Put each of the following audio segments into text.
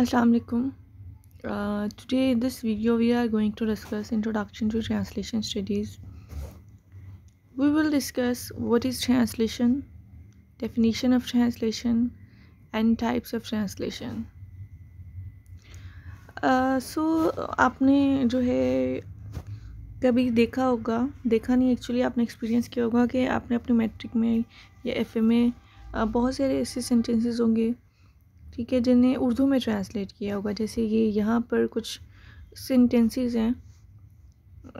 असलकुम today in this video we are going to discuss introduction to translation studies we will discuss what is translation definition of translation and types of translation so आपने जो है, कभी देखा होगा, देखा नहीं एक्चुअली आपने एक्सपीरियंस किया होगा कि आपने अपने मैट्रिक में या एफ़ में uh, बहुत सारे ऐसे सेंटेंसेस होंगे ठीक है, जिन्हें उर्दू में ट्रांसलेट किया होगा, जैसे ये यहाँ पर कुछ सेंटेंसेस हैं,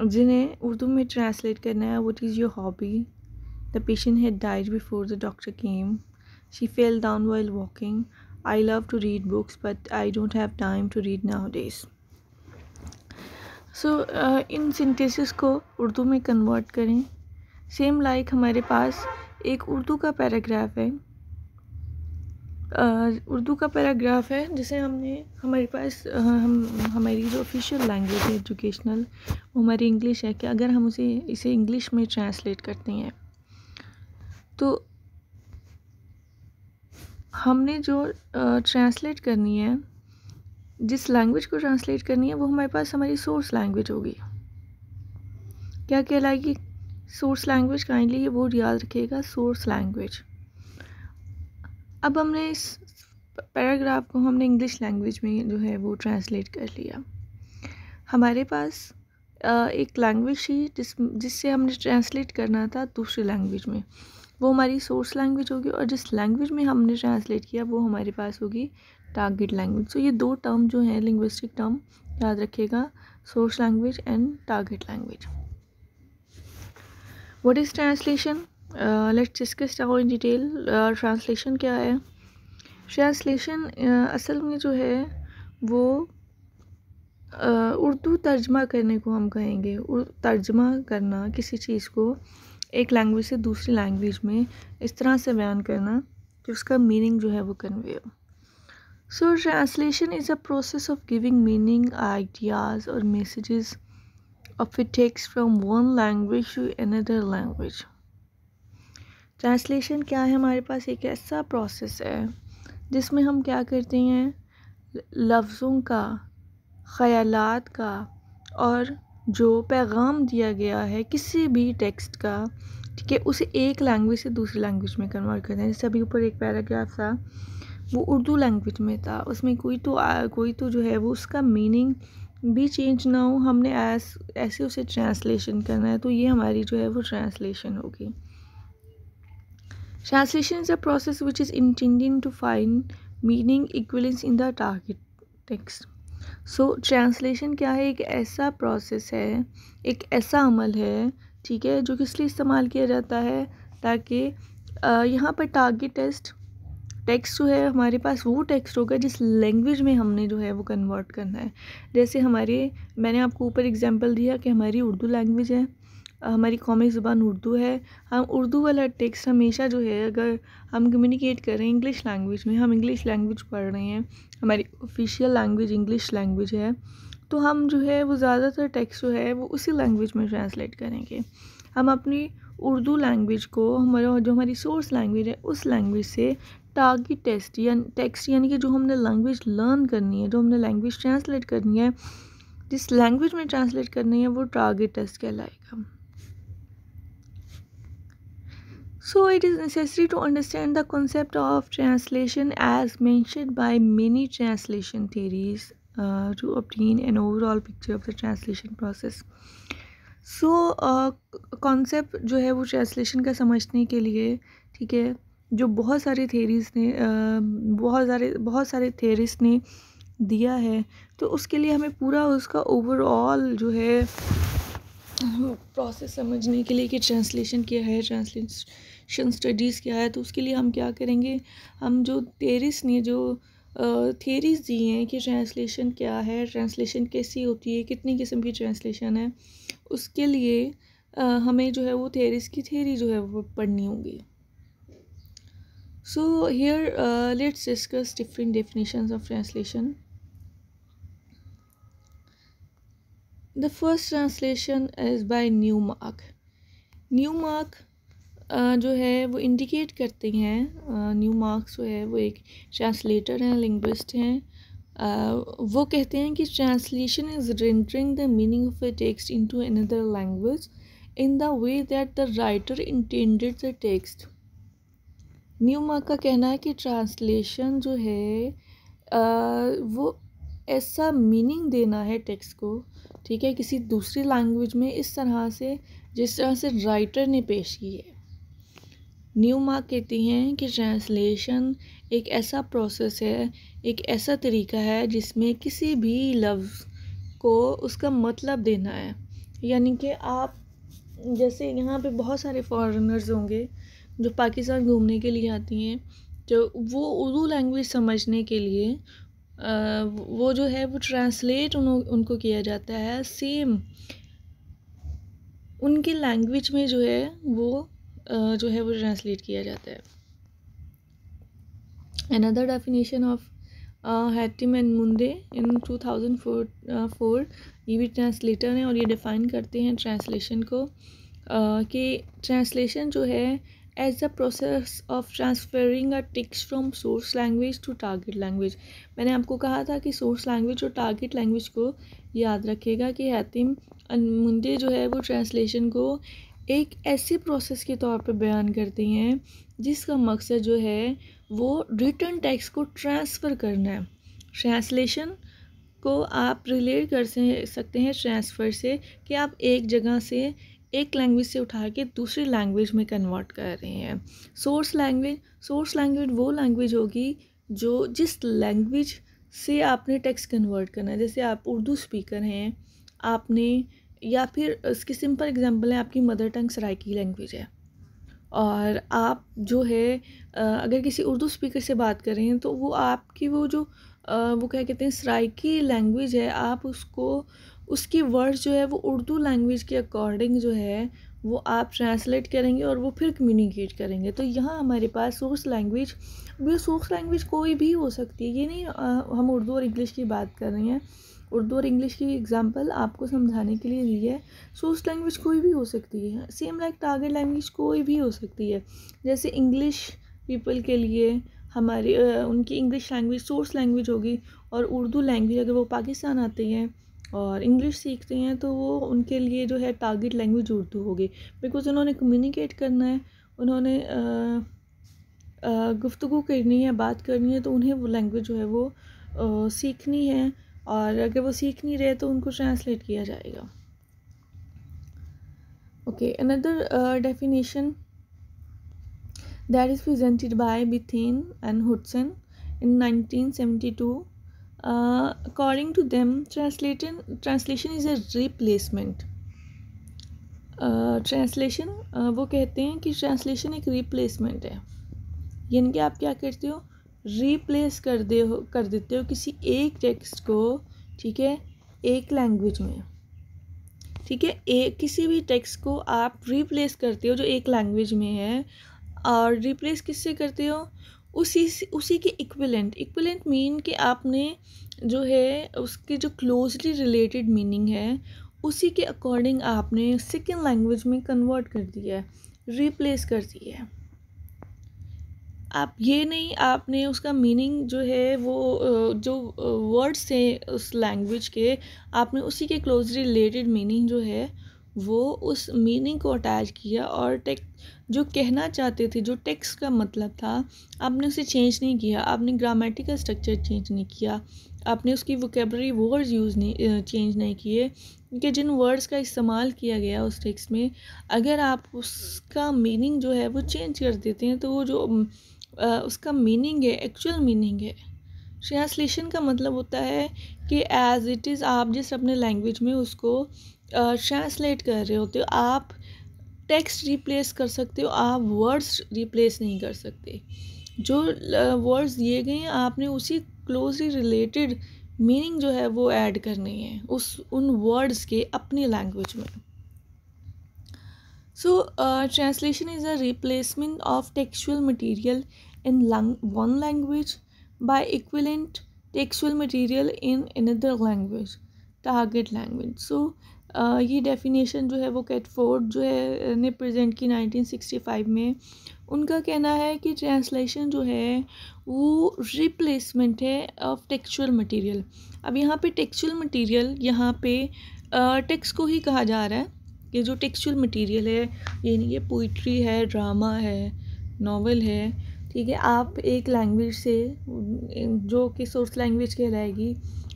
जिन्हें उर्दू में ट्रांसलेट करना है what is your hobby the patient had died before the doctor came she fell down while walking I love to read books but I don't have time to read nowadays so in sentences को उर्दू में convert करें। Same like like हमारे पास एक उर्दू का paragraph है उर्दू का paragraph है, जिसे हमने, हमारे पास हम, हमारी जो ऑफिशियल लैंग्वेज है एजुकेशनल वो हमारी इंग्लिश है कि अगर हम उसे, इसे इंग्लिश में ट्रांसलेट करते हैं। तो हमने जो ट्रांसलेट करनी है, जिस लैंग्वेज को ट्रांसलेट करनी है, वो हमारे पास हमारी सोर्स लैंग्वेज होगी। क्या कहलाएगी? सोर्स लैंग्वेज काइंडली ये बोर्ड याद रखिएगा सोर्स लैंग्वेज अब हमने इस पैराग्राफ को हमने इंग्लिश लैंग्वेज में जो है वो ट्रांसलेट कर लिया। हमारे पास एक लैंग्वेज थी जिस, जिससे हमने ट्रांसलेट करना था दूसरी लैंग्वेज में। वो हमारी सोर्स लैंग्वेज होगी और जिस लैंग्वेज में हमने ट्रांसलेट किया वो हमारे पास होगी टारगेट लैंग्वेज सो ये दो टर्म जो हैं लिंग्विस्टिक टर्म याद रखिएगा source language and target language what is translation let's discuss now in detail translation क्या है? ट्रांसलेशन uh, असल में जो है वो uh, उर्दू तर्जमा करने को हम कहेंगे। तर्जमा करना किसी चीज़ को एक लैंग्वेज से दूसरी लैंग्वेज में इस तरह से बयान करना कि उसका मीनिंग जो है वो कन्वे हो। So translation is a process of giving meaning ideas और messages of it text from one language to another language translation क्या है? हमारे पास एक ऐसा प्रोसेस है, जिसमें हम क्या करते हैं? लफ्ज़ों का, ख़यालात का, और जो पैगाम दिया गया है, किसी भी टेक्स्ट का, ठीक है, उसे एक लैंग्वेज से दूसरी लैंग्वेज में कन्वर्ट करते हैं। जैसे अभी ऊपर एक पैराग्राफ था, वो उर्दू लैंग्वेज में था। उसमें कोई तो कोई तो जो है, वो उसका मीनिंग भी चेंज ना हो। हमने ऐस ऐसे उसे ट्रांसलेशन करना है तो ये हमारी जो है, वो ट्रांसलेशन होगी। Translation is a process which is intending to find meaning equivalence in the target text. So so, translation क्या है? एक ऐसा प्रोसेस है एक ऐसा अमल है ठीक है जो किस लिए इस्तेमाल किया जाता है ताकि यहाँ पर टारगेट टेस्ट टेक्स्ट जो है हमारे पास वो टेक्स्ट होगा जिस लैंग्वेज में हमने जो है वो कन्वर्ट करना है। जैसे हमारे मैंने आपको ऊपर एग्जांपल दिया कि हमारी उर्दू लैंग्वेज है। हमारी कौमी ज़ुबान उर्दू है। हम उर्दू वाला टेक्स्ट हमेशा जो है, अगर हम कम्युनिकेट कर रहे हैं इंग्लिश लैंग्वेज में, हम इंग्लिश लैंग्वेज पढ़ रहे हैं, हमारी ऑफिशियल लैंग्वेज इंग्लिश लैंग्वेज है तो हम जो है, वो ज़्यादातर टेक्स्ट जो है, वो उसी लैंग्वेज में ट्रांसलेट करेंगे। हम अपनी उर्दू लैंग्वेज को, हमारा जो हमारी सोर्स लैंग्वेज है, उस लैंग्वेज से टारगेट टेस्ट या टेक्स्ट यानी कि जो हमने लैंग्वेज लर्न करनी है, जो हमने लैंग्वेज ट्रांसलेट करनी है, जिस लैंग्वेज में ट्रांसलेट करनी है, वो टारगेट टेस्ट कहलाएगा। So it is necessary to understand the concept of translation as mentioned by many translation theories uh, to obtain an overall picture of the translation process. So concept uh, जो है वो translation का समझने के लिए ठीक है जो बहुत सारे थेरीज ने uh, बहुत सारे बहुत सारे थेरिस्ट ने दिया है तो उसके लिए हमें पूरा उसका ओवरऑल जो है प्रोसेस समझने के लिए कि ट्रांसलेशन क्या है ट्रांसलेशन स्टडीज़ क्या है तो उसके लिए हम क्या करेंगे? हम जो तेरिस ने जो थेरीज दी हैं कि ट्रांसलेशन क्या है ट्रांसलेशन कैसी होती है कितनी किस्म की ट्रांसलेशन है उसके लिए आ, हमें जो है वो थेरिस की थेरी जो है वो पढ़नी होगी। So here let's discuss different definitions of translation the first translation is by Newmark Newmark जो है वो इंडिकेट करते हैं न्यू मार्क्स जो है वो एक ट्रांसलेटर हैं लिंग्विस्ट हैं। वो कहते हैं कि translation is rendering the meaning of a text into another language in the way that the writer intended the text Newmark का कहना है कि ट्रांसलेशन जो है आ, वो ऐसा मीनिंग देना है टेक्स्ट को ठीक है किसी दूसरी लैंग्वेज में इस तरह से जिस तरह से राइटर ने पेश की है। न्यू मार्क कहती हैं कि ट्रांसलेशन एक ऐसा प्रोसेस है एक ऐसा तरीका है जिसमें किसी भी लफ्ज़ को उसका मतलब देना है। यानी कि आप जैसे यहाँ पे बहुत सारे फॉरेनर्स होंगे जो पाकिस्तान घूमने के लिए आती हैं तो वो उर्दू लैंग्वेज समझने के लिए आ, वो जो है वो ट्रांसलेट उन, उनको किया जाता है। सेम उनकी लैंग्वेज में जो है वो जो है वो ट्रांसलेट किया जाता है। Another definition of Hatim and Munday in 2004 four ये भी ट्रांसलेटर हैं और ये डिफ़ाइन करते हैं ट्रांसलेशन को। uh, कि ट्रांसलेशन जो है as the process of transferring a text from source language to target language मैंने आपको कहा था कि सोर्स लैंग्वेज और टारगेट लैंग्वेज को याद रखेगा कि हैतिम मुंडे जो है वो ट्रांसलेशन को एक ऐसी प्रोसेस के तौर पर बयान करती हैं, जिसका मकसद जो है, वो रिटर्न टैक्स को ट्रांसफ़र करना है। ट्रांसलेशन को आप रिलेट कर सकते हैं ट्रांसफ़र से कि आप एक जगह से एक लैंग्वेज से उठा के दूसरी लैंग्वेज में कन्वर्ट कर रहे हैं। सोर्स लैंग्वेज सोर्स लैंग्वेज वो लैंग्वेज होगी जो जिस लैंग्वेज से आपने टेक्स्ट कन्वर्ट करना है। जैसे आप उर्दू स्पीकर हैं, आपने या फिर इसकी सिंपल एग्जांपल है, आपकी मदर टंग सराइकी लैंग्वेज है। और आप जो है अगर किसी उर्दू स्पीकर से बात कर रहे हैं तो वो आपकी वो जो वो क्या कहते हैं सराइकी लैंग्वेज है, आप उसको, उसकी वर्ड्स जो है, वो उर्दू लैंग्वेज के अकॉर्डिंग जो है, वो आप ट्रांसलेट करेंगे और वो फिर कम्युनिकेट करेंगे। तो यहाँ हमारे पास सोर्स लैंग्वेज भी सोर्स लैंग्वेज कोई भी हो सकती है। ये नहीं हम उर्दू और इंग्लिश की बात कर रहे हैं। उर्दू और इंग्लिश की एग्जांपल आपको समझाने के लिए ली है। सोर्स लैंग्वेज कोई भी हो सकती है। सेम लाइक टारगेट लैंग्वेज कोई भी हो सकती है। जैसे इंग्लिश पीपल के लिए हमारी उनकी इंग्लिश लैंग्वेज सोर्स लैंग्वेज होगी और उर्दू लैंग्वेज अगर वो पाकिस्तान आते हैं और इंग्लिश सीखते हैं तो वो उनके लिए जो है टारगेट लैंग्वेज उर्दू होगी। बिकॉज़ उन्होंने कम्युनिकेट करना है उन्होंने गुफ्तु करनी है बात करनी है तो उन्हें वो लैंग्वेज जो है वो आ, सीखनी है। और अगर वो सीख नहीं रहे तो उनको ट्रांसलेट किया जाएगा। Okay another definition that is presented by Bethan and Hudson in 1972 according to them translation translation is a replacement translation वो कहते हैं कि ट्रांसलेशन एक रिप्लेसमेंट है। यानी कि आप क्या करते हो? रिप्लेस कर दे हो, कर देते हो किसी एक टेक्स्ट को, ठीक है, एक लैंग्वेज में। ठीक है एक किसी भी टेक्स्ट को आप रिप्लेस करते हो जो एक लैंग्वेज में है, और रिप्लेस किससे करते हो? उसी उसी के इक्विलेंट इक्विलेंट मीन कि आपने जो है, उसके जो क्लोजली रिलेटेड मीनिंग है, उसी के अकॉर्डिंग आपने सेकेंड लैंग्वेज में कन्वर्ट कर दिया है रिप्लेस कर दिया है। आप ये नहीं, आपने उसका मीनिंग जो है वो जो वर्ड्स थे उस लैंग्वेज के, आपने उसी के क्लोजली रिलेटेड मीनिंग जो है वो उस मीनिंग को अटैच किया और टेक, जो कहना चाहते थे, जो टेक्स्ट का मतलब था, आपने उसे चेंज नहीं किया, आपने ग्रामेटिकल स्ट्रक्चर चेंज नहीं किया, आपने उसकी वोकेबलरी वर्ड्स यूज़ नहीं चेंज नहीं किए, कि जिन वर्ड्स का इस्तेमाल किया गया उस टेक्स्ट में, अगर आप उसका मीनिंग जो है वो चेंज कर देते हैं तो वो जो उसका मीनिंग है एक्चुअल मीनिंग है। ट्रांसलेशन का मतलब होता है कि एज इट इज़ आप जिस अपने लैंग्वेज में उसको ट्रांसलेट कर रहे होते हो, आप टेक्स्ट रिप्लेस कर सकते हो, आप वर्ड्स रिप्लेस नहीं कर सकते। जो वर्ड्स दिए गए हैं, आपने उसी क्लोजली रिलेटेड मीनिंग जो है, वो ऐड करनी है, उस, उन वर्ड्स के अपनी लैंग्वेज में। So, uh, translation is a replacement of textual material in lang- one language by equivalent textual material in another language, target language. So, uh, ये डेफिनेशन जो है वो कैटफोर्ड जो है ने प्रेजेंट की 1965 में उनका कहना है कि ट्रांसलेशन जो है वो रिप्लेसमेंट है ऑफ़ टेक्सचुअल मटेरियल अब यहाँ पे टेक्सचुअल मटेरियल यहाँ पे टेक्स्ट को ही कहा जा रहा है ये जो टेक्सचुअल मटेरियल है, ये ये पोइट्री है ड्रामा है नावल है, ठीक है? आप एक लैंग्वेज से, जो कि सोर्स लैंग्वेज कहलाएगी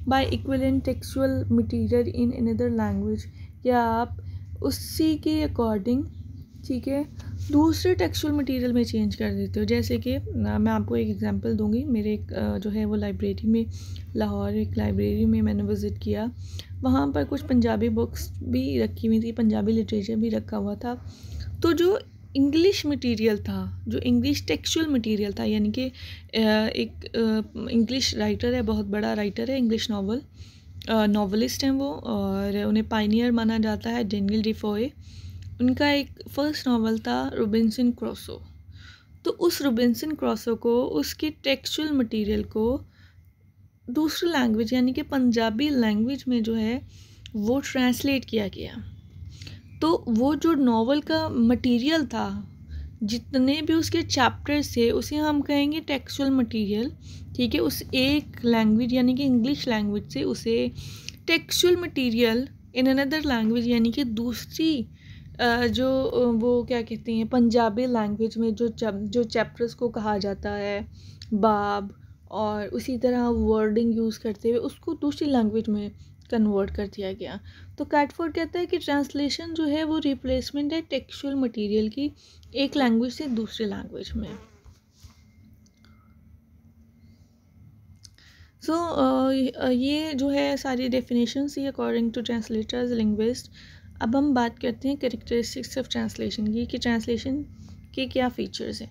by equivalent textual material in another language या आप उसी के अकॉर्डिंग ठीक है? दूसरे टेक्सुअल मटेरियल में चेंज कर देते हो। जैसे कि मैं आपको एक एग्जांपल दूँगी। मेरे एक जो है वो लाइब्रेरी में, लाहौर एक लाइब्रेरी में मैंने विज़िट किया। वहाँ पर कुछ पंजाबी बुक्स भी रखी हुई थी, पंजाबी लिटरेचर भी रखा हुआ था। तो जो इंग्लिश मटेरियल था, जो इंग्लिश टेक्सचुअल मटेरियल था, यानी कि एक इंग्लिश राइटर है, बहुत बड़ा राइटर है इंग्लिश नावल नावलिस्ट हैं वो, और उन्हें पाइनियर माना जाता है डेनियल डिफोए उनका एक फ़र्स्ट नावल था रोबिन्सन क्रॉसो तो उस रोबिन्सन क्रॉसो को, उसके टेक्सचुअल मटेरियल को दूसरी लैंग्वेज यानी कि पंजाबी लैंग्वेज में जो है, वो ट्रांसलेट किया गया। तो वो जो नावल का मटेरियल था, जितने भी उसके चैप्टर्स थे, उसे हम कहेंगे टेक्सुअल मटेरियल ठीक है? उस एक लैंग्वेज यानी कि इंग्लिश लैंग्वेज से उसे textual material in another language यानी कि दूसरी जो वो क्या कहती हैं पंजाबी लैंग्वेज में जो जो चैप्टर्स को कहा जाता है बाब और उसी तरह वर्डिंग यूज़ करते हुए उसको दूसरी लैंग्वेज में कन्वर्ट कर दिया गया। तो कैटफोर्ड कहता है कि ट्रांसलेशन जो है वो रिप्लेसमेंट है टेक्सुअल मटेरियल की एक लैंग्वेज से दूसरे लैंग्वेज में। सो so, ये जो है सारी डेफिनेशन ही अकॉर्डिंग टू ट्रांसलेटर्स लिंग्विस्ट अब हम बात करते हैं करेक्टरिस्टिक्स ऑफ़ ट्रांसलेशन की, कि ट्रांसलेशन के क्या फीचर्स हैं।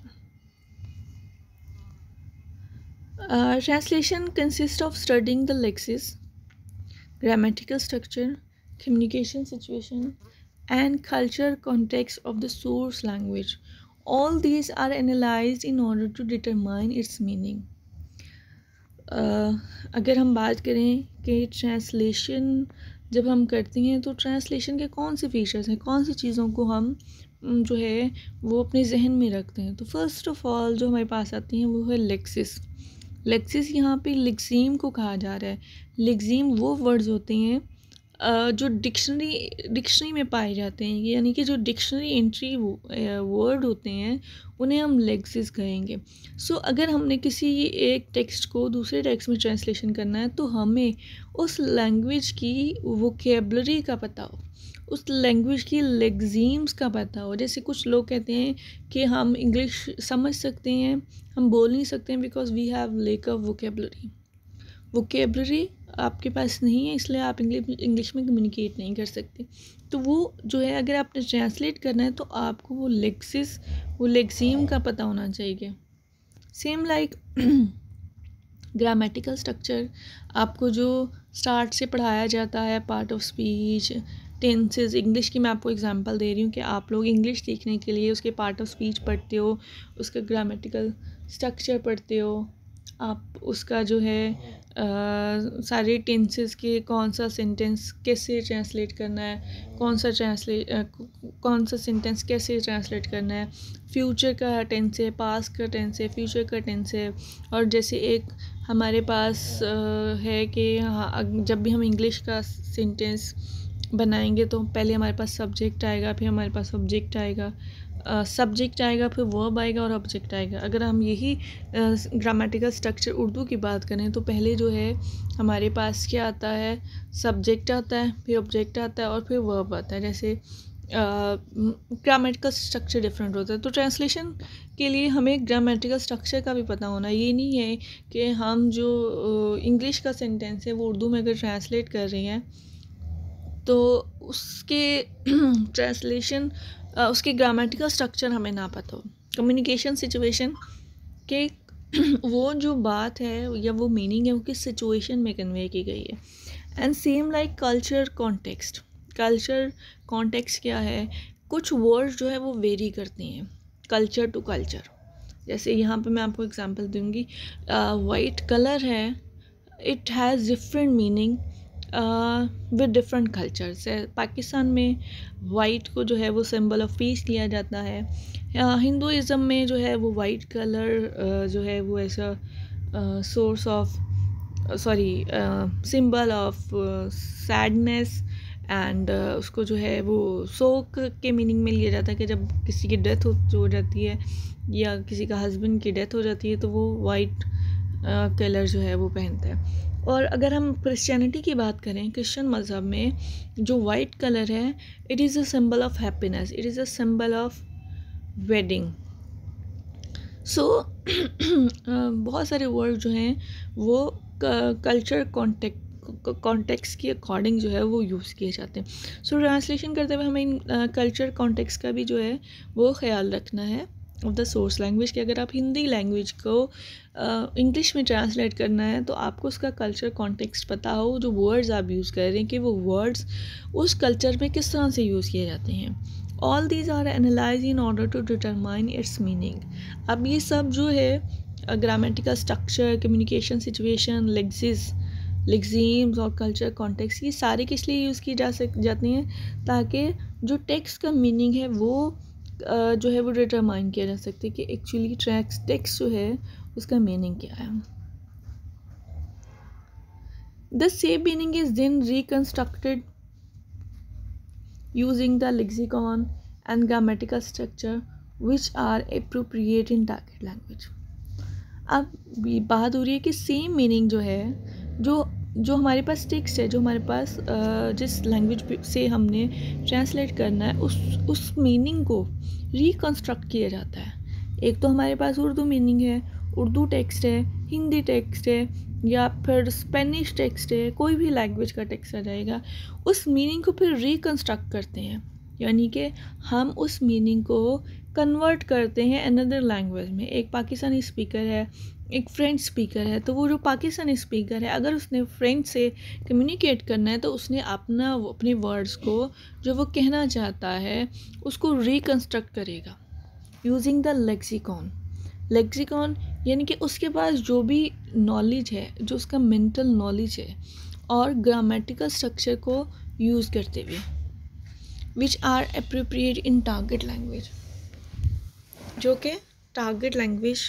Translation consist of studying the lexis grammatical structure communication situation and culture context of the source language all these are analyse in order to determine its meaning अगर हम बात करें कि ट्रांसलेशन जब हम करते हैं तो ट्रांसलेशन के कौन से फीचर्स हैं, कौन सी चीज़ों को हम जो है, वो अपने जहन में रखते हैं। तो फ़र्स्ट ऑफ़ ऑल जो हमारे पास आती हैं वो है लेक्सिस लेक्सिस यहाँ पे लिक्सीम को कहा जा रहा है। लिक्सीम वो वर्ड्स होते हैं जो डिक्शनरी डिक्शनरी में पाए जाते हैं यानी कि जो डिक्शनरी एंट्री वर्ड होते हैं उन्हें हम लेक्सिस कहेंगे। सो so, अगर हमने किसी एक टेक्स्ट को दूसरे टेक्स्ट में ट्रांसलेशन करना है तो हमें उस लैंग्वेज की वोकेबलरी का पता हो उस लैंग्वेज की लेगजीम्स का पता हो। जैसे कुछ लोग कहते हैं कि हम इंग्लिश समझ सकते हैं हम बोल नहीं सकते हैं because we have lack of vocabulary vocabulary आपके पास नहीं है, इसलिए आप इंग्लिश इंग्लिश में कम्युनिकेट नहीं कर सकते। तो वो जो है, अगर आपने ट्रांसलेट करना है तो आपको वो लेक्सिस वो लेक्सीम का पता होना चाहिए। सेम लाइक ग्रामेटिकल स्ट्रक्चर आपको जो स्टार्ट से पढ़ाया जाता है part of speech tenses English की मैं आपको एग्जांपल दे रही हूँ कि आप लोग इंग्लिश सीखने के लिए उसके पार्ट ऑफ़ स्पीच पढ़ते हो, उसका ग्रामेटिकल स्ट्रक्चर पढ़ते हो आप उसका जो है सारे टेंसेस के कौन सा सेंटेंस कैसे ट्रांसलेट करना है, कौन सा ट्रांसलेट कौन सा सेंटेंस कैसे ट्रांसलेट करना है फ्यूचर का टेंस है पास का टेंस है फ्यूचर का टेंस है। और जैसे एक हमारे पास है कि हाँ जब भी हम इंग्लिश का सेंटेंस बनाएँगे तो पहले हमारे पास सब्जेक्ट आएगा, फिर हमारे पास ऑब्जेक्ट आएगा। सब्जेक्ट आएगा, फिर वर्ब आएगा और ऑब्जेक्ट आएगा। अगर हम यही ग्रामेटिकल स्ट्रक्चर उर्दू की बात करें तो पहले जो है, हमारे पास क्या आता है? सब्जेक्ट आता है, फिर ऑब्जेक्ट आता है और फिर वर्ब आता है। जैसे ग्रामेटिकल स्ट्रक्चर डिफरेंट होता है। तो ट्रांसलेशन के लिए हमें ग्रामेटिकल स्ट्रक्चर का भी पता होना, ये नहीं है कि हम जो इंग्लिश का सेंटेंस है, वो उर्दू में अगर ट्रांसलेट कर रहे हैं तो उसके ट्रांसलेशन उसके ग्रामेटिकल स्ट्रक्चर हमें ना पता हो। कम्युनिकेशन सिचुएशन के वो जो बात है या वो मीनिंग है, वो किस सिचुएशन में कन्वे की गई है। And same like culture context culture context क्या है? कुछ वर्ड्स जो है वो वेरी करती हैं। कल्चर टू कल्चर जैसे यहाँ पे मैं आपको एग्जांपल दूँगी। वाइट कलर है। It has different meaning with different cultures Pakistan में वाइट को जो है वो सिंबल ऑफ़ पीस लिया जाता है। हिंदुज़म में जो है वो वाइट कलर जो है वो ऐसा source of sorry symbol of sadness and उसको जो है वो सोक के मीनिंग में लिया जाता है कि जब किसी की डेथ हो, हो जाती है या किसी का हस्बैंड की डेथ हो जाती है तो वो वाइट कलर जो है वो पहनता है। और अगर हम क्रिश्चियनिटी की बात करें क्रिश्चियन मज़हब में जो वाइट कलर है it is a symbol of happiness it is a symbol of wedding so बहुत सारे वर्ड जो हैं वो कल्चर कॉन्टेक्ट कॉन्टेक्स के अकॉर्डिंग जो है वो यूज़ किए जाते हैं। सो so, ट्रांसलेशन करते हुए हमें इन कल्चर कॉन्टेक्स का भी जो है वो ख्याल रखना है। ऑफ़ द सोर्स लैंग्वेज कि अगर आप हिंदी लैंग्वेज को इंग्लिश uh, में ट्रांसलेट करना है तो आपको उसका कल्चर कॉन्टेक्स्ट पता हो जो वर्ड्स आप यूज़ कर रहे हैं कि वो वर्ड्स उस कल्चर में किस तरह से यूज़ किए जाते हैं। All these are analyse in order to determine its meaning अब ये सब जो है grammatical structure communication situation lexis lexemes और कल्चर कॉन्टेक्स ये सारे किस लिए यूज़ किए जा सक जाती हैं? ताकि जो टेक्स्ट का मीनिंग है वो जो है वो डिटरमाइन किया जा सकता है कि एक्चुअली ट्रैक्स टेक्स्ट जो है, उसका मीनिंग क्या है। The same meaning is then reconstructed using the lexicon and grammatical structure which are appropriate in target language अब बात हो रही है कि सेम मीनिंग जो है, जो जो हमारे पास टेक्स्ट है, जो हमारे पास जिस लैंग्वेज से हमने ट्रांसलेट करना है, उस उस मीनिंग को रिकन्स्ट्रक्ट किया जाता है। एक तो हमारे पास उर्दू मीनिंग है, उर्दू टेक्स्ट है, हिंदी टेक्स्ट है, या फिर स्पेनिश टेक्स्ट है, कोई भी लैंग्वेज का टेक्स्ट आ जाएगा, उस मीनिंग को फिर रिकन्स्ट्रक्ट करते हैं। यानी कि हम उस मीनिंग को कन्वर्ट करते हैं अनदर लैंग्वेज में। एक पाकिस्तानी स्पीकर है एक फ्रेंच स्पीकर है तो वो जो पाकिस्तानी स्पीकर है, अगर उसने फ्रेंच से कम्युनिकेट करना है तो उसने अपना, अपने वर्ड्स को जो वो कहना चाहता है, उसको रिकन्स्ट्रक्ट करेगा यूजिंग द लेक्सिकॉन लेक्सिकॉन यानी कि उसके पास जो भी नॉलेज है, जो उसका मेंटल नॉलेज है, और ग्रामेटिकल स्ट्रक्चर को यूज़ करते हुए which are appropriate in target language जो कि टारगेट लैंग्वेज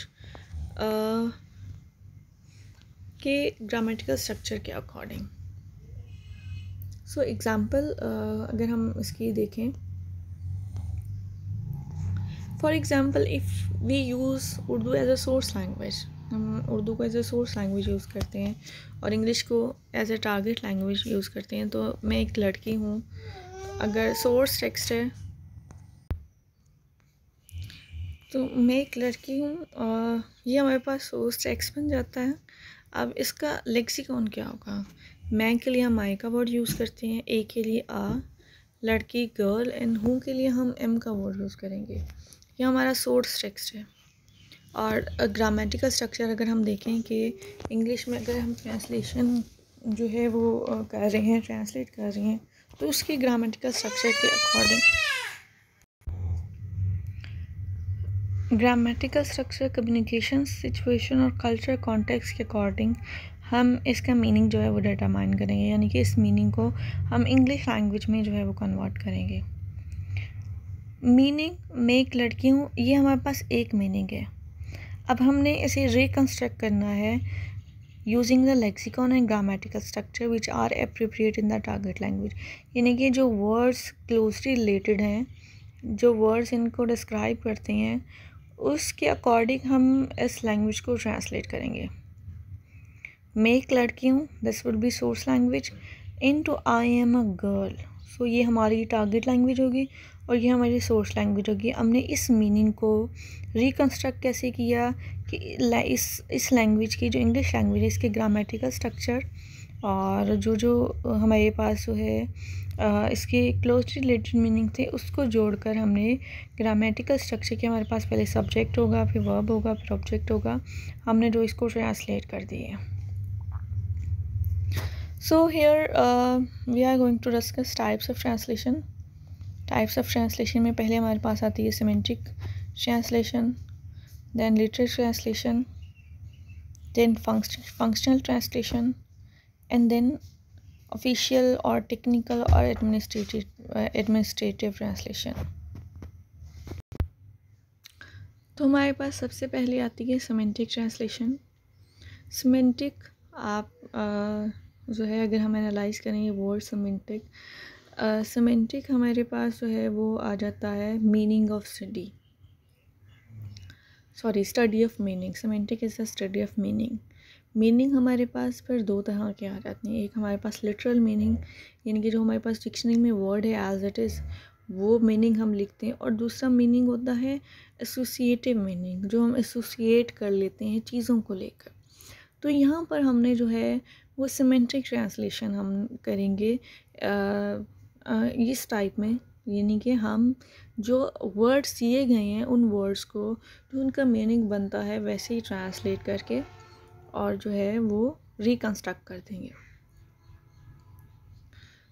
के ग्रामेटिकल स्ट्रक्चर के अकॉर्डिंग सो एग्ज़ाम्पल अगर हम इसकी देखें. For example if we use Urdu as a source language हम उर्दू को as a source language use करते हैं और इंग्लिश को as a target language use करते हैं तो मैं एक लड़की हूँ. अगर सोर्स टेक्स्ट है तो मैं एक लड़की हूँ ये हमारे पास सोर्स टैक्स बन जाता है। अब इसका लेक्सिकॉन क्या होगा? मैं के लिए हम आई का वर्ड यूज़ करते हैं, ए के लिए आ, लड़की गर्ल, एंड हूँ के लिए हम एम का वर्ड यूज़ करेंगे। ये हमारा सोर्स टेक्स्ट है। और ग्रामेटिकल स्ट्रक्चर अगर हम देखें कि इंग्लिश में अगर हम ट्रांसलेशन जो है वो कर रहे हैं, ट्रांसलेट कर रहे हैं तो उसकी ग्रामेटिकल स्ट्रक्चर के according grammatical structure communication situation और कल्चर कॉन्टेक्स्ट के अकॉर्डिंग हम इसका मीनिंग जो है वो डिटरमाइन करेंगे, यानी कि इस मीनिंग को हम इंग्लिश लैंग्वेज में जो है वो कन्वर्ट करेंगे। मीनिंग मैं एक लड़की हूँ, ये हमारे पास एक मीनिंग है। अब हमने इसे रिकन्स्ट्रक्ट करना है using the lexicon and grammatical structure which are appropriate in the target language यानी कि जो वर्ड्स क्लोजली रिलेटेड हैं, जो वर्ड्स इनको डिस्क्राइब करते हैं उसके अकॉर्डिंग हम इस लैंग्वेज को ट्रांसलेट करेंगे। मैं एक लड़की हूँ this would be source language into I am a girl so ये हमारी टारगेट लैंग्वेज होगी और ये हमारी सोर्स लैंग्वेज होगी। हमने इस मीनिंग को रिकन्स्ट्रक्ट कैसे किया कि इस इस लैंग्वेज की जो इंग्लिश लैंग्वेज है, इसके ग्रामेटिकल स्ट्रक्चर और जो जो हमारे पास जो है इसके क्लोजली रिलेटेड मीनिंग थे, उसको जोड़कर हमने ग्रामेटिकल स्ट्रक्चर के हमारे पास पहले सब्जेक्ट होगा, फिर वर्ब होगा, फिर ऑब्जेक्ट होगा, हमने जो इसको ट्रांसलेट कर दिए so here we are going to discuss types of translation types of translation में पहले हमारे पास आती है semantic translation then literary translation then functional translation and then official और टेक्निकल और एडमिनिस्ट्रेटिव एडमिनिस्ट्रेटिव ट्रांसलेशन तो हमारे पास सबसे पहले आती है सीमेंटिक ट्रांसलेशन सीमेंटिक आप आ, जो है अगर हम एनालाइज करें ये वर्ड सीमेंटिक सीमेंटिक हमारे पास जो है वो आ जाता है meaning of study sorry study of meaning semantic is the study of meaning meaning हमारे पास फिर दो तरह के आ जाते हैं। एक हमारे पास लिटरल मीनिंग यानी कि जो हमारे पास डिक्शनरी में वर्ड है एज इट इज़ वो मीनिंग हम लिखते हैं। और दूसरा मीनिंग होता है एसोसिएटिव मीनिंग जो हम एसोसिएट कर लेते हैं चीज़ों को लेकर। तो यहाँ पर हमने जो है वो सीमेंट्रिक ट्रांसलेशन हम करेंगे आ, आ, इस टाइप में। यानी कि हम जो वर्ड्स दिए गए हैं उन वर्ड्स को, जो उनका मीनिंग बनता है, वैसे ही ट्रांसलेट करके और जो है वो रिकन्स्ट्रक्ट कर देंगे।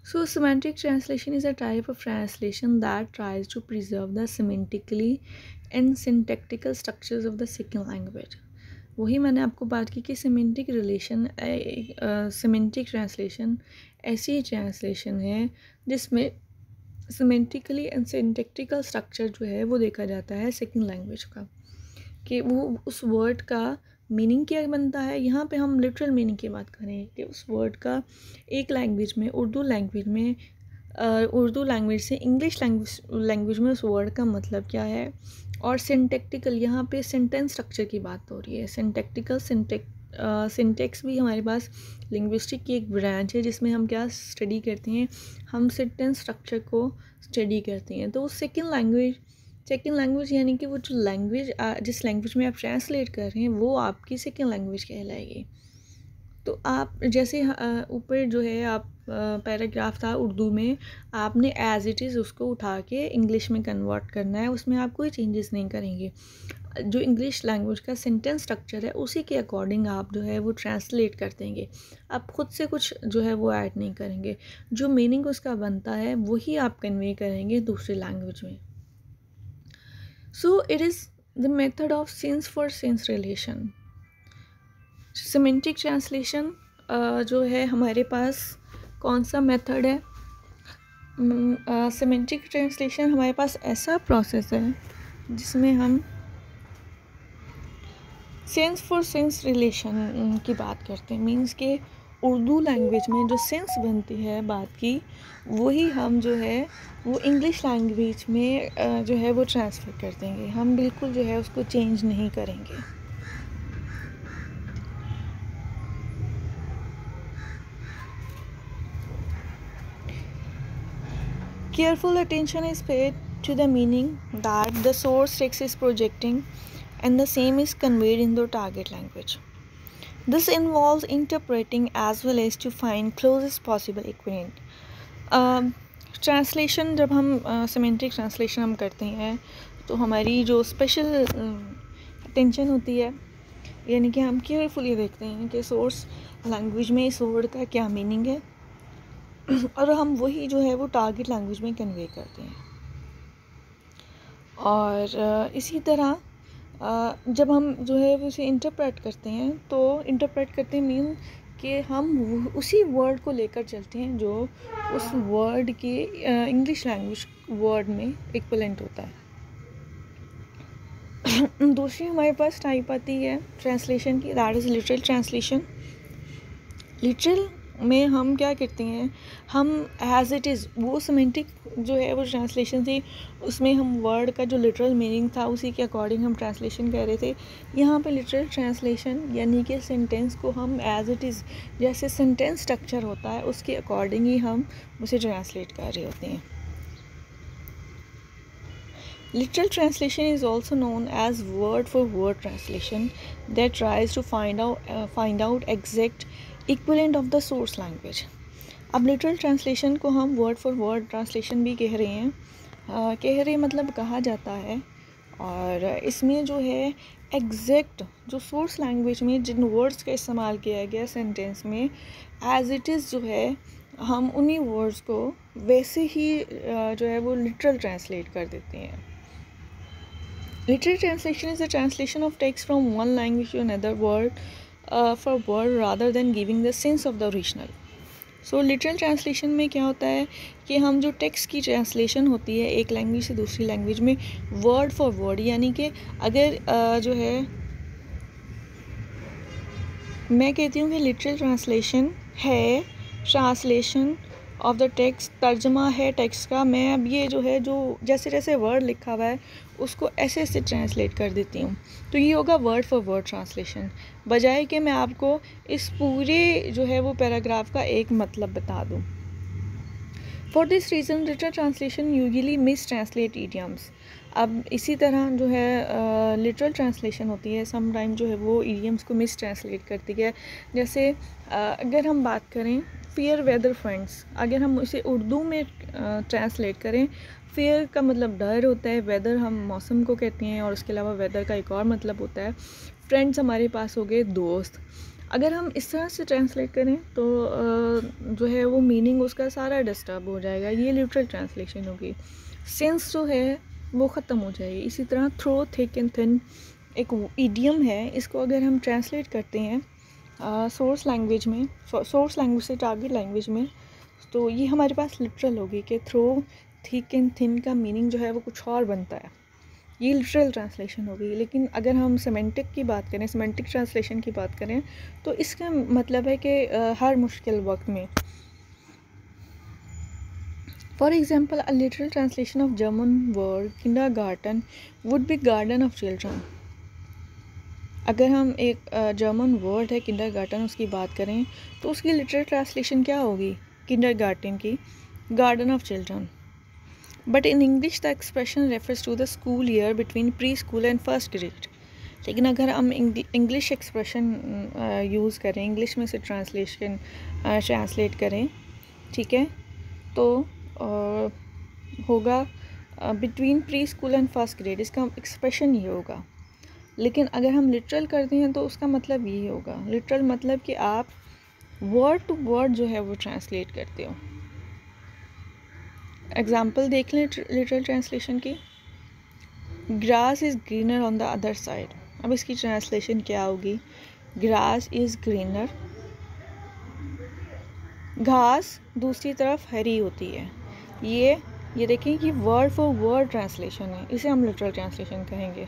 So semantic translation is a type of translation that tries to preserve the semantically and syntactical structures of the second language वही मैंने आपको बात की कि सीमेंटिक रिलेशन सीमेंटिक ट्रांसलेशन ऐसी ट्रांसलेशन है जिसमें सीमेंटिकली एंड सिंटेक्टिकल स्ट्रक्चर जो है, वो देखा जाता है सेकेंड लैंग्वेज का, कि वो उस वर्ड का मीनिंग क्या बनता है। यहाँ पे हम लिटरल मीनिंग की बात करें कि उस वर्ड का एक लैंग्वेज में, उर्दू लैंग्वेज में उर्दू लैंग्वेज से इंग्लिश लैंग्वेज लैंग्वेज में उस वर्ड का मतलब क्या है? और सिंटेक्टिकल यहाँ पे सेंटेंस स्ट्रक्चर की बात हो रही है। सिंटेक्टिकल सिंटेक सिंटेक्स भी हमारे पास लिंग्विस्टिक की एक ब्रांच है, जिसमें हम क्या स्टडी करते हैं, हम सेंटेंस स्ट्रक्चर को स्टडी करते हैं। तो सेकेंड लैंग्वेज सेकेंड लैंग्वेज यानी कि वो जो लैंग्वेज जिस लैंग्वेज में आप ट्रांसलेट कर रहे हैं, वो आपकी सेकेंड लैंग्वेज कहलाएगी। तो आप, जैसे ऊपर जो है आप पैराग्राफ था उर्दू में, आपने एज इट इज़ उसको उठा के इंग्लिश में कन्वर्ट करना है, उसमें आप कोई चेंजेस नहीं करेंगे। जो इंग्लिश लैंग्वेज का सेंटेंस स्ट्रक्चर है, उसी के अकॉर्डिंग आप जो है वो ट्रांसलेट कर देंगे। आप खुद से कुछ जो है वो ऐड नहीं करेंगे। जो मीनिंग उसका बनता है, वही आप कन्वे करेंगे दूसरी लैंग्वेज में। So it is the method of sense for sense relation semantic translation जो है हमारे पास कौन सा मेथड है? सीमेंटिक ट्रांसलेशन हमारे पास ऐसा प्रोसेस है जिसमें हम सेंस फॉर सेंस रिलेशन की बात करते हैं। मीन्स के उर्दू लैंग्वेज में जो सेंस बनती है बात की, वही हम जो है, वो इंग्लिश लैंग्वेज में जो है वो ट्रांसफ़र कर देंगे। हम बिल्कुल जो है उसको चेंज नहीं करेंगे। Careful attention is paid to the meaning that the source text is projecting. And the same is conveyed in the target language. This involves interpreting as well as to find closest possible equivalent. Translation um, जब हम semantic uh, translation हम करते हैं तो हमारी जो special attention uh, होती है यानी कि हम केयरफुली देखते हैं कि सोर्स लैंग्वेज में इस वर्ड का क्या मीनिंग है और हम वही जो है वो टारगेट लैंग्वेज में कन्वे करते हैं और इसी तरह जब हम जो है उसे इंटरप्रेट करते हैं तो इंटरप्रेट करते मीन कि हम उसी वर्ड को लेकर चलते हैं जो उस वर्ड के इंग्लिश लैंग्वेज वर्ड में इक्वलेंट होता है। दूसरी हमारे पास टाइप आती है ट्रांसलेशन की that is literal translation literal में हम क्या करते हैं हम एज इट इज़ वो सीमेंटिक जो है वो ट्रांसलेशन थी उसमें हम वर्ड का जो लिटरल मीनिंग था उसी के अकॉर्डिंग हम ट्रांसलेशन कर रहे थे। यहाँ पे लिटरल ट्रांसलेशन यानी कि सेंटेंस को हम एज इट इज़ जैसे सेंटेंस स्ट्रक्चर होता है उसके अकॉर्डिंग ही हम उसे ट्रांसलेट कर रहे होते हैं। Translation is also known as word for word translation that tries to find out uh, find out exact equivalent of the source language अब लिटरल ट्रांसलेशन को हम वर्ड फॉर वर्ड ट्रांसलेशन भी कह रहे हैं। आ, कह रहे मतलब कहा जाता है। और इसमें जो है एग्जैक्ट जो सोर्स लैंग्वेज में जिन वर्ड्स का इस्तेमाल किया गया सेंटेंस में एज इट इज़ जो है हम उन्हीं वर्ड्स को वैसे ही जो है वो लिटरल ट्रांसलेट कर देते हैं। Literal translation is the translation of text from one language to another word uh, for word rather than giving the sense of the so literal translation में क्या होता है कि हम जो टेक्स्ट की ट्रांसलेशन होती है एक लैंग्वेज से दूसरी लैंग्वेज में वर्ड फॉर वर्ड यानी कि अगर uh, जो है मैं कहती हूँ कि लिटरल ट्रांसलेशन है ट्रांसलेशन ऑफ़ द टेक्स्ट तर्जमा है टेक्स्ट का मैं अब ये जो है जो जैसे जैसे वर्ड लिखा हुआ है उसको ऐसे ऐसे ट्रांसलेट कर देती हूँ। तो ये होगा वर्ड फॉर वर्ड ट्रांसलेशन बजाय कि मैं आपको इस पूरे जो है वो पैराग्राफ का एक मतलब बता दूँ। For this reason literal translation usually mistranslate idioms अब इसी तरह जो है लिटरल uh, ट्रांसलेशन होती है सम टाइम जो है वो ईडियम्स को मिस ट्रांसलेट करती है। जैसे uh, अगर हम बात करें फेयर वेदर फ्रेंड्स अगर हम इसे उर्दू में ट्रांसलेट करें फेयर का मतलब डर होता है वेदर हम मौसम को कहते हैं और उसके अलावा वेदर का एक और मतलब होता है फ्रेंड्स हमारे पास हो गए दोस्त। अगर हम इस तरह से ट्रांसलेट करें तो जो है वो मीनिंग उसका सारा डिस्टर्ब हो जाएगा, ये लिटरल ट्रांसलेशन होगी। सेंस जो है वो ख़त्म हो जाएगी। इसी तरह थ्रो थिक एंड थिन एक ईडियम है, इसको अगर हम ट्रांसलेट करते हैं सोर्स लैंग्वेज में सोर्स लैंग्वेज से टारगेट लैंग्वेज में तो ये हमारे पास लिटरल होगी कि थ्रो थिक एंड थिन का मीनिंग जो है वो कुछ और बनता है। ये लिटरल ट्रांसलेशन होगी लेकिन अगर हम सेमेंटिक की बात करें सेमेंटिक ट्रांसलेशन की बात करें तो इसका मतलब है कि हर मुश्किल वक्त में। For example a literal translation of German word kindergarten would be garden of children अगर हम एक जर्मन वर्ड है किंडर गार्डन उसकी बात करें तो उसकी लिटरल ट्रांसलेशन क्या होगी? किंडर गार्डन की garden of children but in English the expression refers to the school year between preschool and first grade लेकिन अगर हम इंग्लिश एक्सप्रेशन यूज़ करें इंग्लिश में से ट्रांसलेशन ट्रांसलेट करें, ठीक है? तो होगा between preschool and first grade इसका एक्सप्रेशन ये होगा। लेकिन अगर हम लिटरल करते हैं तो उसका मतलब यही होगा। लिटरल मतलब कि आप वर्ड टू वर्ड जो है, वो ट्रांसलेट करते हो। एग्ज़ाम्पल देख लें लिटरल ट्रांसलेशन की. Grass is greener on the other side अब इसकी ट्रांसलेशन क्या होगी? ग्रास इज़ ग्रीनर घास दूसरी तरफ़ हरी होती है. ये ये देखें कि वर्ड फॉर वर्ड ट्रांसलेशन है. इसे हम लिटरल ट्रांसलेशन कहेंगे.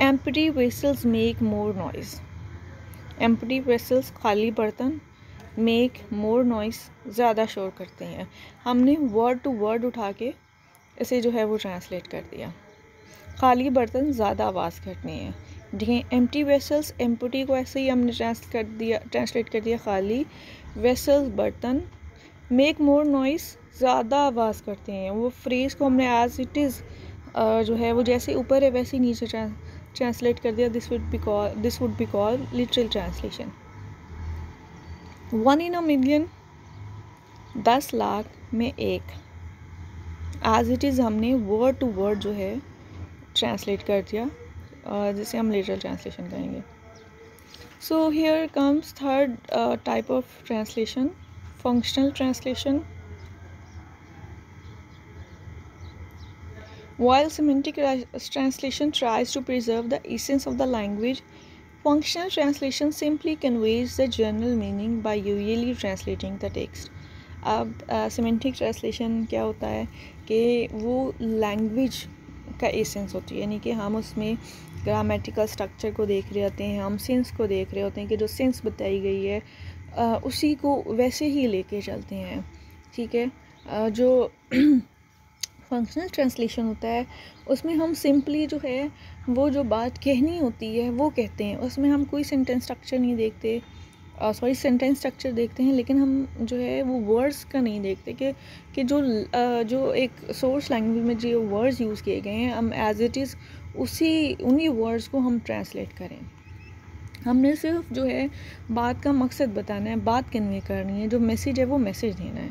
Empty vessels make more noise empty vessels खाली बर्तन मेक मोर नॉइस ज़्यादा शोर करते हैं। हमने वर्ड टू वर्ड उठा के इसे जो है वो ट्रांसलेट कर दिया। खाली बर्तन ज़्यादा आवाज़ करते हैं। ठीक एम्प्टी वेसल्स एम्पटी को ऐसे ही हमने ट्रांस कर दिया ट्रांसलेट कर दिया खाली वेसल्स बर्तन। मेक मोर नॉइस ज़्यादा आवाज़ करते हैं। वो फ्रेज़ को हमने एज इट इज़ जो है वो जैसे ऊपर है वैसे ही नीचे ट्रांसलेट कर दिया। This would be call this would be call literal translation one in a million दस लाख में एक। एज इट इज़ हमने वर्ड टू वर्ड जो है ट्रांसलेट कर दिया जिसे हम लिटरल ट्रांसलेशन कहेंगे। So here comes third type of translation functional translation While semantic translation tries to preserve the essence of the language, functional translation simply conveys the general meaning by usually translating the text. अब semantic uh, translation क्या होता है कि वो language का essence होती है यानी कि हम उसमें ग्रामेटिकल स्ट्रक्चर को देख रहे होते हैं हम सेंस को देख रहे होते हैं कि जो सेंस बताई गई है uh, उसी को वैसे ही लेके चलते हैं ठीक है uh, जो फंक्शनल ट्रांसलेशन होता है उसमें हम सिंपली जो है वो जो बात कहनी होती है वो कहते हैं। उसमें हम कोई सेंटेंस स्ट्रक्चर नहीं देखते सॉरी सेंटेंस स्ट्रक्चर देखते हैं लेकिन हम जो है वो वर्ड्स का नहीं देखते कि कि जो uh, जो एक सोर्स लैंग्वेज में जो वर्ड्स यूज़ किए गए हैं हम एज इट इज़ उसी उन्हीं वर्ड्स को हम ट्रांसलेट करें। हमने सिर्फ़ जो है बात का मकसद बताना है बात कन्वे करनी है जो मैसेज है वो मैसेज देना है।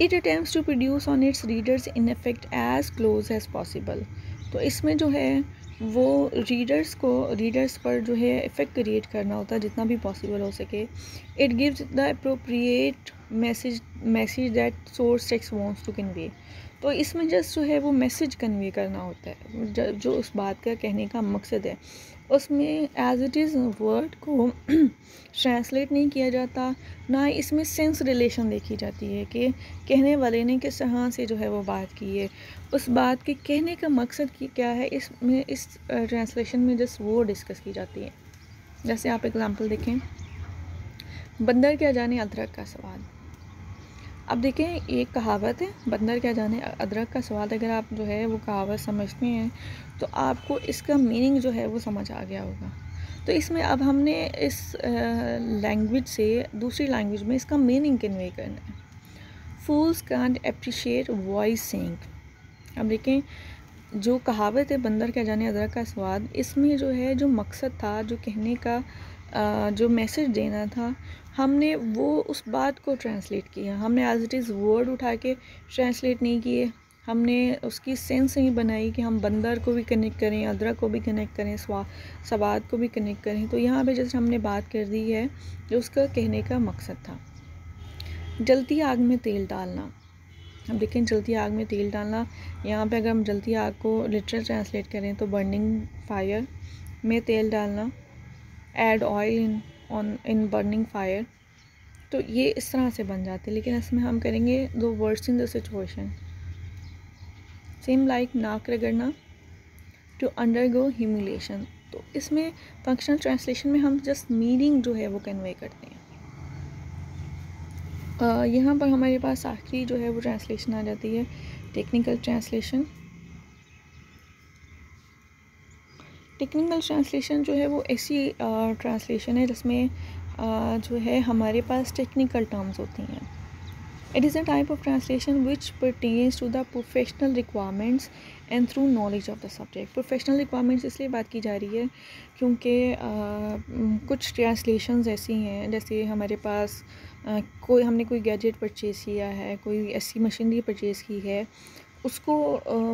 It attempt to produce on its readers in effect as close as possible तो इसमें जो है, वो रीडर्स को रीडर्स पर जो है इफ़ेक्ट क्रिएट करना होता है जितना भी पॉसिबल हो सके। It gives the appropriate message message that source text wants to convey तो इसमें जस्ट जो है वो मैसेज कन्वे करना होता है। जो उस बात का कहने का मकसद है। उसमें एज इट इज़ वर्ड को ट्रांसलेट नहीं किया जाता, ना ही इसमें सेंस रिलेशन देखी जाती है कि कहने वाले ने किस तरह से जो है वो बात की है। उस बात के कहने का मकसद की, क्या है? इसमें, इस ट्रांसलेशन में जस्ट वो डिस्कस की जाती है। जैसे आप एग्ज़ाम्पल देखें। बंदर क्या जाने अदरक का सवाल अब देखें, एक कहावत है, बंदर क्या जाने अदरक का सवाल अगर आप जो है वो कहावत समझते हैं तो आपको इसका मीनिंग जो है वो समझ आ गया होगा। तो इसमें अब हमने इस लैंग्वेज से दूसरी लैंग्वेज में इसका मीनिंग कन्वे करना है। Fools can't appreciate voice sing अब देखें, जो कहावत है, बंदर क्या जाने अदरक का स्वाद, इसमें जो है, जो मकसद था, जो कहने का जो मैसेज देना था, हमने वो उस बात को ट्रांसलेट किया। हमने एज इट इज़ वर्ड उठा के ट्रांसलेट नहीं किए। हमने उसकी सेंस नहीं बनाई कि हम बंदर को भी कनेक्ट करें, अदरक को भी कनेक्ट करें, स्वा, सवाद को भी कनेक्ट करें। तो यहाँ पे जैसे हमने बात कर दी है, जो उसका कहने का मकसद था, जलती आग में तेल डालना। अब देखें, जलती आग में तेल डालना, यहाँ पे अगर हम जलती आग को लिटरल ट्रांसलेट करें तो बर्निंग फायर में तेल डालना add oil in on in burning fire तो ये इस तरह से बन जाते हैं। लेकिन इसमें हम करेंगे दो words in the situation same like नाक रगड़ना टू अंडर गो ह्यूमिलेशन तो इसमें फंक्शनल ट्रांसलेशन में हम जस्ट मीनिंग जो है वो कन्वे करते हैं। यहाँ पर हमारे पास आखिरी जो है वो ट्रांसलेशन आ जाती है टेक्निकल ट्रांसलेशन टेक्निकल ट्रांसलेशन जो है वो ऐसी ट्रांसलेशन है जिसमें जो है हमारे पास टेक्निकल टर्म्स होती हैं। It is a type of translation which pertains to the professional requirements and through knowledge of the subject professional requirements इसलिए बात की जा रही है क्योंकि कुछ ट्रांसलेशंस ऐसी हैं जैसे हमारे पास आ, कोई हमने कोई गैजेट परचेज़ किया है कोई ऐसी मशीनरी परचेज़ की है उसको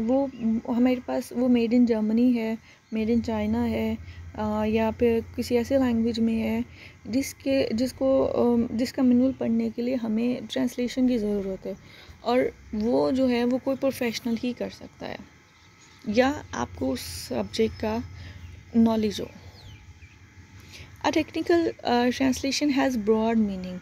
वो हमारे पास वो मेड इन जर्मनी है मेड इन चाइना है या फिर किसी ऐसे लैंग्वेज में है, जिसके, जिसको जिसका मैनुअल पढ़ने के लिए हमें ट्रांसलेशन की ज़रूरत है। और वो जो है, वो कोई प्रोफेशनल ही कर सकता है। या आपको उस सब्जेक्ट का नॉलेज हो। A technical translation has broad meaning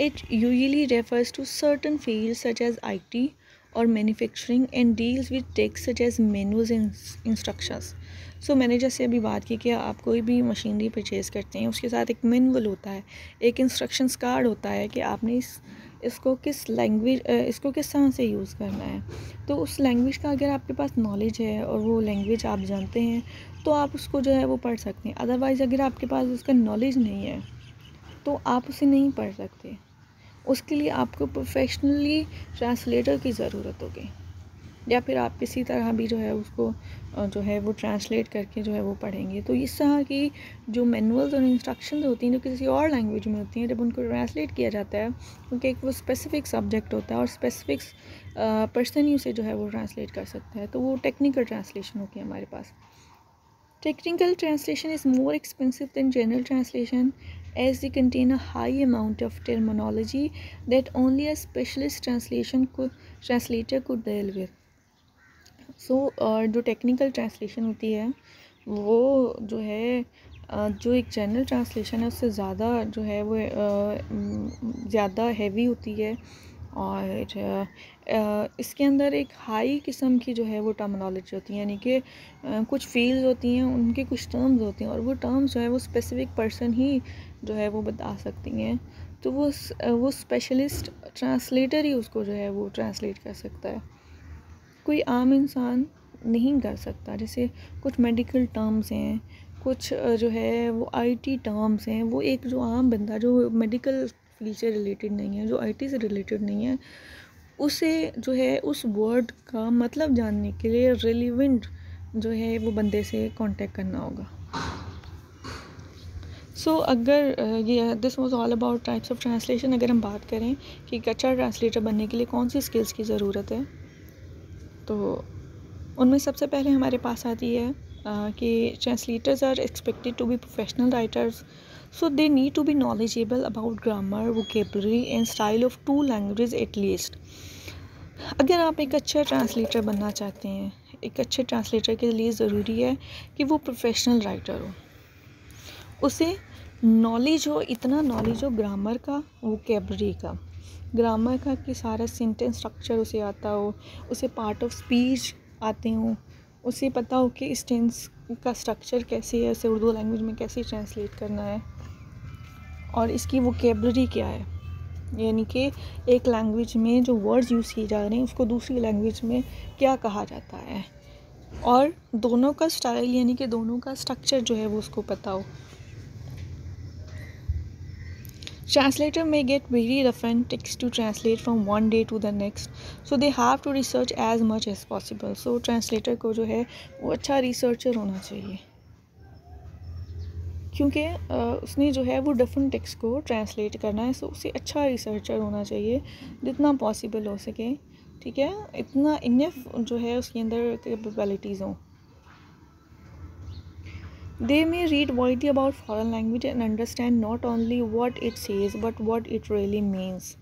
it usually refers to certain field such as I T और manufacturing and deals with texts such as menus instructions so मैंने जैसे अभी बात की कि आप कोई भी मशीनरी परचेज़ करते हैं, उसके साथ एक मैनुअल होता है, एक इंस्ट्रक्शंस कार्ड होता है कि आपने इस, इसको किस लैंग्वेज इसको किस तरह से यूज़ करना है। तो उस लैंग्वेज का अगर आपके पास नॉलेज है और वो लैंग्वेज आप जानते हैं तो आप उसको जो है वो पढ़ सकते हैं। अदरवाइज़ अगर आपके पास उसका नॉलेज नहीं है तो आप उसे नहीं पढ़ सकते। उसके लिए आपको प्रोफेशनली ट्रांसलेटर की ज़रूरत होगी। या फिर आप किसी तरह भी जो है उसको जो है वो ट्रांसलेट करके जो है वो पढ़ेंगे। तो इस तरह की जो मैनुअल्स और इंस्ट्रक्शन होती हैं जो किसी और लैंग्वेज में होती हैं जब उनको ट्रांसलेट किया जाता है क्योंकि एक वो स्पेसिफिक सब्जेक्ट होता है और स्पेसिफिक पर्सन ही उसे जो है वो ट्रांसलेट कर सकता है। तो वो टेक्निकल ट्रांसलेशन होती है हमारे पास। Technical translation is more expensive than general translation as they contain a high amount of terminology that only a specialist translation could, translator could deal with. So so, जो technical translation होती है वो जो है जो एक जनरल ट्रांसलेशन है उससे ज़्यादा जो है वो ज़्यादा हैवी होती है और इसके अंदर एक हाई किस्म की जो है वो टर्मिनोलॉजी होती है यानी कि कुछ फ़ील्ड होती हैं उनके कुछ टर्म्स होती हैं और वो टर्म्स जो है वो स्पेसिफिक पर्सन ही जो है वो बता सकती हैं। तो वो वो स्पेशलिस्ट ट्रांसलेटर ही उसको जो है वो ट्रांसलेट कर सकता है। कोई आम इंसान नहीं कर सकता। जैसे कुछ मेडिकल टर्म्स हैं कुछ जो है वो आईटी टर्म्स हैं वो एक जो आम बंदा जो मेडिकल फ़ील्ड से रिलेटेड नहीं है जो आईटी से रिलेटेड नहीं है उसे जो है उस वर्ड का मतलब जानने के लिए रिलीवेंट जो है वो बंदे से कांटेक्ट करना होगा। सो so, अगर ये this was all about types of translation अगर हम बात करें कि एक अच्छा ट्रांसलेटर बनने के लिए कौन सी स्किल्स की ज़रूरत है तो उनमें सबसे पहले हमारे पास आती है कि translators are expected to be professional writers so they need to be knowledgeable about grammar, vocabulary and style of two languages at least. अगर आप एक अच्छा ट्रांसलेटर बनना चाहते हैं, एक अच्छे ट्रांसलेटर के लिए ज़रूरी है कि वो प्रोफेशनल राइटर हो। उसे नॉलेज हो, इतना नॉलेज हो ग्रामर का वो कैबरी का। ग्रामर का कि सारा सेंटेंस स्ट्रक्चर उसे आता हो, उसे पार्ट ऑफ़ स्पीच आते हों, उसे पता हो कि इस टेंस का स्ट्रक्चर कैसे है, उसे उर्दू लैंग्वेज में कैसे ट्रांसलेट करना है और इसकी वोकेबलरी क्या है। यानी कि एक लैंग्वेज में जो वर्ड्स यूज़ किए जा रहे हैं, उसको दूसरी लैंग्वेज में क्या कहा जाता है। और दोनों का स्टाइल यानी कि दोनों का स्ट्रक्चर जो है वो उसको पता हो। Translator may get very different text to translate from one day to the next, so they have to research as much as possible. So translator को जो है वो अच्छा researcher होना चाहिए क्योंकि उसने जो है वो डिफरेंट टेक्स्ट को ट्रांसलेट करना है सो उसे अच्छा रिसर्चर होना चाहिए जितना पॉसिबल हो सके ठीक है इतना इनफ जो है उसके अंदर कैपेबिलिटीज़ हों They may read widely about foreign language and understand not only what it says but what it really means.